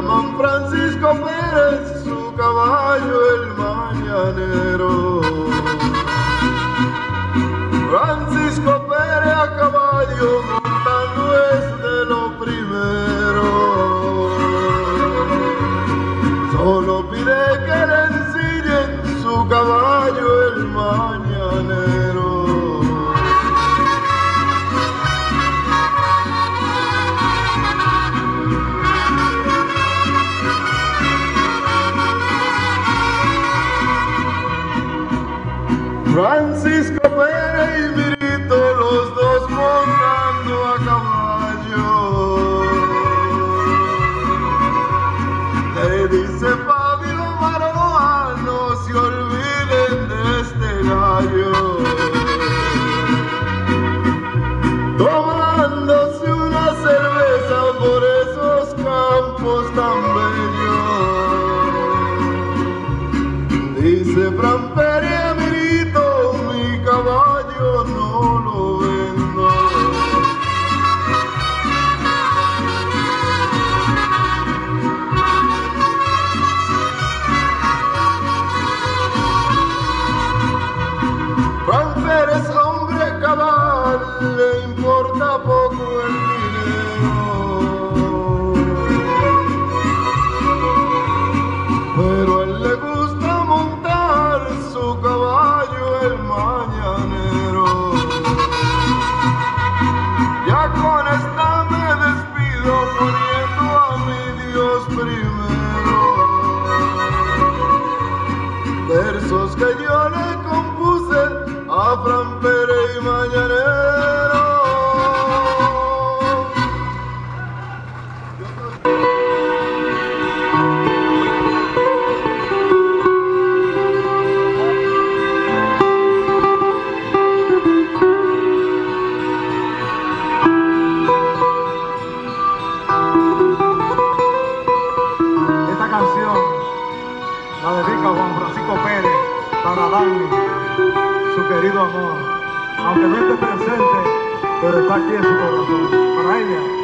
llaman Francisco Pérez, su caballo el mañanero. Francisco Pérez a caballo montando es de lo primero. Solo pide que le ensillen su caballo el mañanero. Francisco Pérez y Mirito, los dos montando a caballo. Le dice Fabio Maroa, no se olviden de este gallo. Tomándose una cerveza por esos campos tan bellos. Dice Fran Versos que yo le compuse a Fran Pérez y Mañanero. Para Dani, su querido amor. Aunque no esté presente, pero está aquí en su corazón. Para ella.